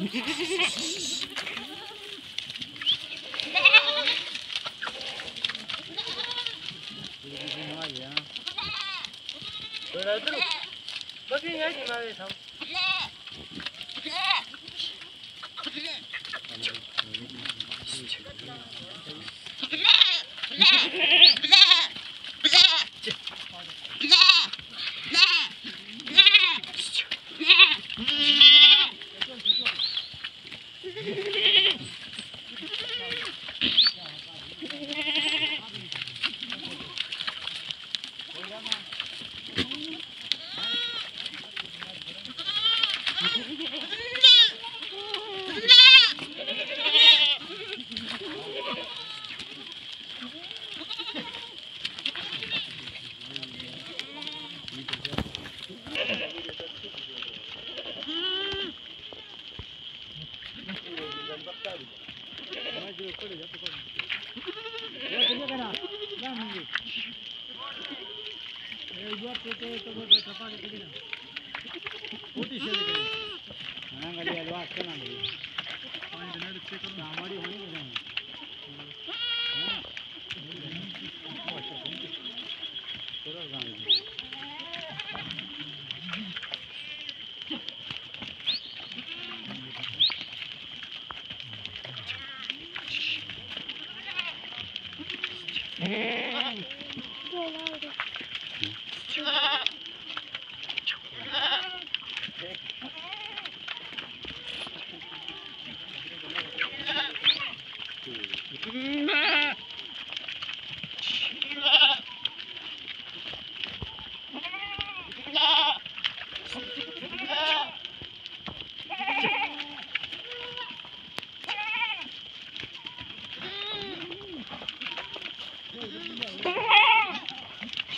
Yeah. Yeah.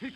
Hit!